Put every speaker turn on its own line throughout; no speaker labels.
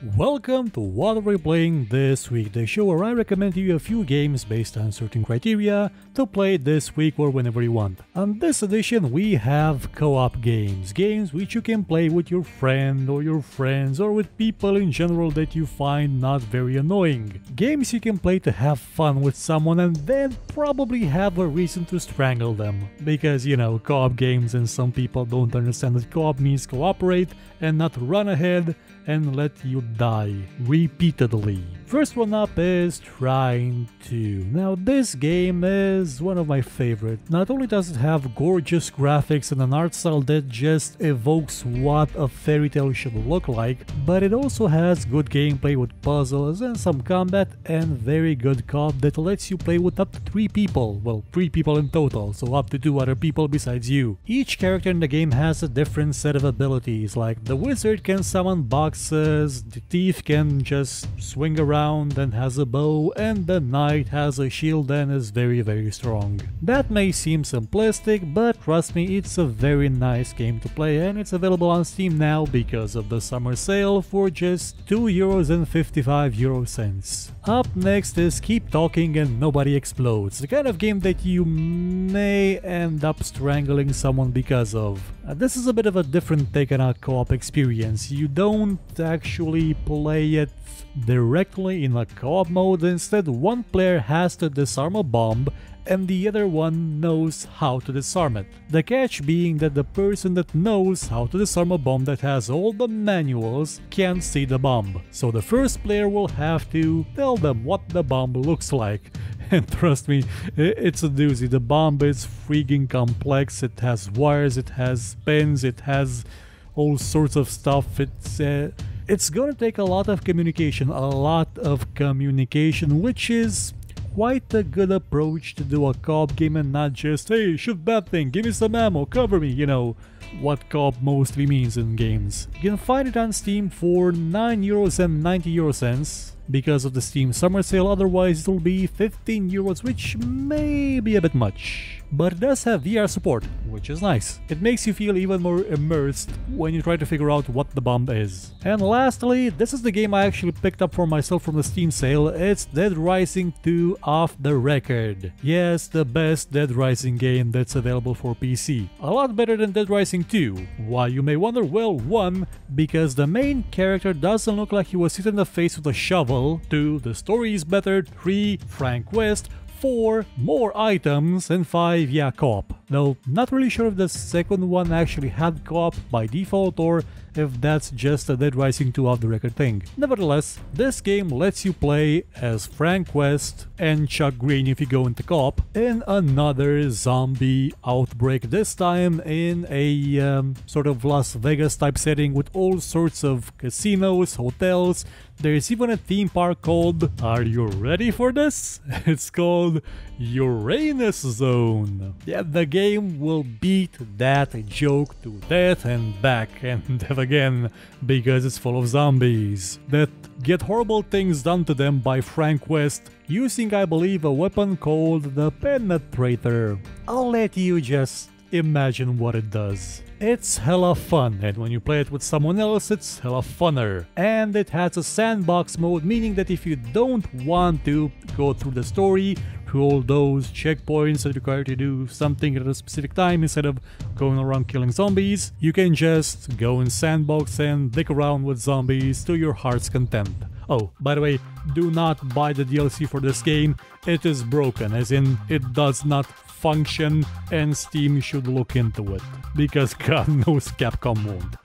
Welcome to What Are We Playing This Week, the show where I recommend you a few games based on certain criteria to play this week or whenever you want. On this edition we have co-op games, games which you can play with your friend or your friends or with people in general that you find not very annoying. Games you can play to have fun with someone and then probably have a reason to strangle them. Because, you know, co-op games and some people don't understand that co-op means cooperate and not run ahead and let you die repeatedly. First one up is Trine 2. Now this game is one of my favorite. Not only does it have gorgeous graphics and an art style that just evokes what a fairy tale should look like, but it also has good gameplay with puzzles and some combat and very good co-op that lets you play with up to 3 people, well 3 people in total, so up to 2 other people besides you. Each character in the game has a different set of abilities, like the wizard can summon boxes, the thief can just swing around around and has a bow and the knight has a shield and is very very strong. That may seem simplistic but trust me it's a very nice game to play and it's available on Steam now because of the summer sale for just 2 euros and 55 euro cents. Up next is Keep Talking and Nobody Explodes, the kind of game that you may end up strangling someone because of. Uh, this is a bit of a different take on a co-op experience. You don't actually play it directly in a co-op mode, instead one player has to disarm a bomb and the other one knows how to disarm it. The catch being that the person that knows how to disarm a bomb that has all the manuals can't see the bomb. So the first player will have to tell them what the bomb looks like. And trust me, it's a doozy. The bomb is freaking complex. It has wires, it has pins, it has all sorts of stuff. It's uh, it's gonna take a lot of communication, a lot of communication, which is quite a good approach to do a co-op game and not just, hey, shoot that thing, give me some ammo, cover me, you know, what co-op mostly means in games. You can find it on Steam for 9 euros and 90 euro cents because of the Steam summer sale, otherwise it'll be 15 euros, which may be a bit much but it does have VR support, which is nice. It makes you feel even more immersed when you try to figure out what the bomb is. And lastly, this is the game I actually picked up for myself from the Steam sale, it's Dead Rising 2 Off the Record. Yes, the best Dead Rising game that's available for PC. A lot better than Dead Rising 2. Why you may wonder, well 1, because the main character doesn't look like he was hit in the face with a shovel, 2, the story is better, 3, Frank West, 4 more items, and 5 yeah co-op. Though not really sure if the second one actually had co-op by default or if that's just a Dead Rising 2 off the record thing. Nevertheless, this game lets you play as Frank West and Chuck Green if you go into co-op in another zombie outbreak, this time in a um, sort of Las Vegas type setting with all sorts of casinos, hotels, there's even a theme park called, are you ready for this? It's called Uranus Zone. Yeah, the game will beat that joke to death and back and death again because it's full of zombies that get horrible things done to them by Frank West using I believe a weapon called the Penetrator. I'll let you just imagine what it does. It's hella fun, and when you play it with someone else, it's hella funner. And it has a sandbox mode, meaning that if you don't want to go through the story, through all those checkpoints that require you to do something at a specific time instead of going around killing zombies, you can just go in sandbox and dick around with zombies to your heart's content. Oh, by the way, do not buy the DLC for this game, it is broken, as in it does not function and Steam should look into it, because god knows Capcom won't.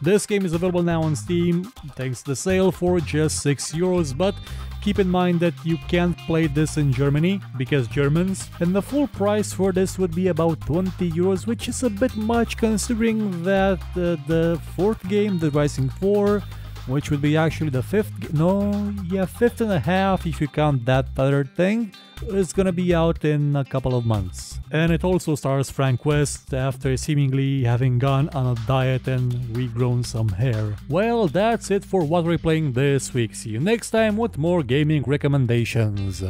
This game is available now on Steam, thanks to the sale for just 6 euros, but keep in mind that you can't play this in Germany, because Germans, and the full price for this would be about 20 euros, which is a bit much considering that uh, the fourth game, Dead Rising 4, which would be actually the fifth, no, yeah, fifth and a half if you count that other thing, is gonna be out in a couple of months. And it also stars Frank West after seemingly having gone on a diet and regrown some hair. Well, that's it for what we're playing this week. See you next time with more gaming recommendations.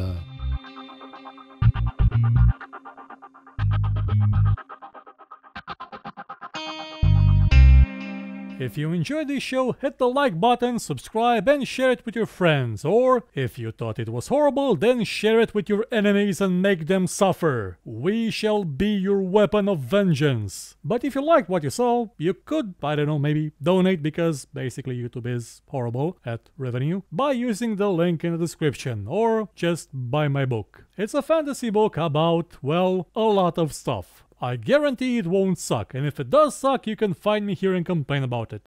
If you enjoyed this show, hit the like button, subscribe, and share it with your friends. Or, if you thought it was horrible, then share it with your enemies and make them suffer. We shall be your weapon of vengeance. But if you liked what you saw, you could, I don't know, maybe donate because basically YouTube is horrible at revenue by using the link in the description or just buy my book. It's a fantasy book about, well, a lot of stuff. I guarantee it won't suck, and if it does suck, you can find me here and complain about it.